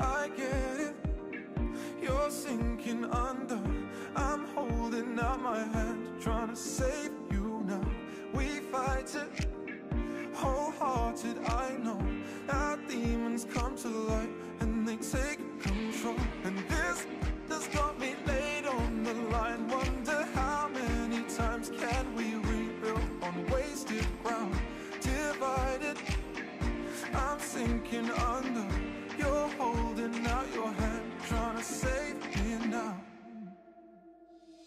I get it. You're sinking under. I'm holding out my hand, trying to save you now. We fight it, wholehearted.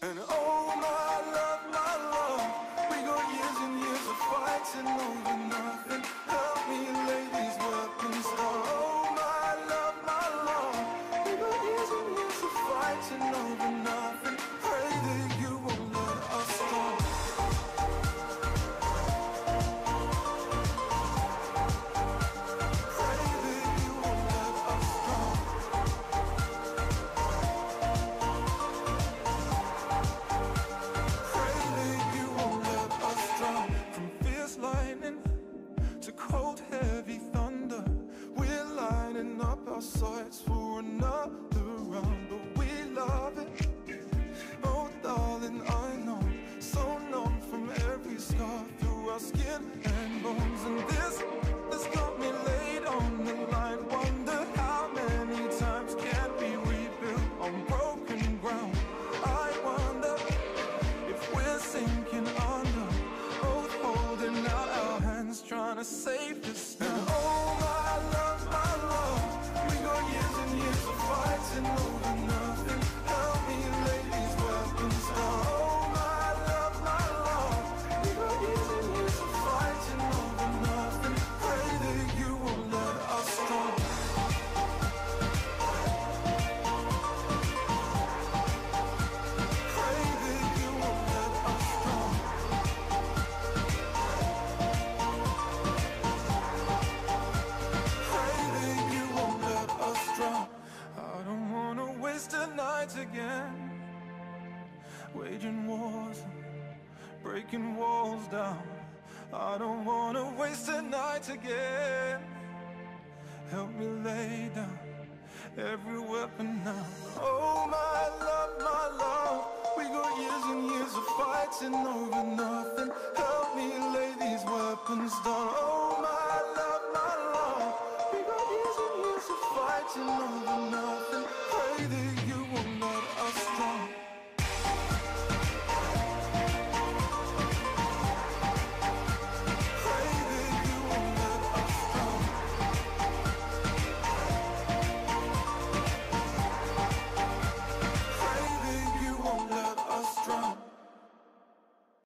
And oh my love, my love, we got years and years of fighting over nothing. Help me lay these weapons down. Oh my love, my love, we got years and years of fighting over nothing. Pray that sights for another round But we love it. Oh darling, I know. So numb from every scar through our skin and bones. And this has got me laid on the line. Wonder how many times can we rebuild on broken ground? I wonder if we're sinking under, both holding out our hands, trying to save night again, waging wars, breaking walls down. I don't wanna waste a night again. Help me lay down every weapon now. Oh my love, my love, we got years and years of fighting over nothing. Help me lay these weapons down. Oh my love, my love, we got years and years of fighting over nothing. Pray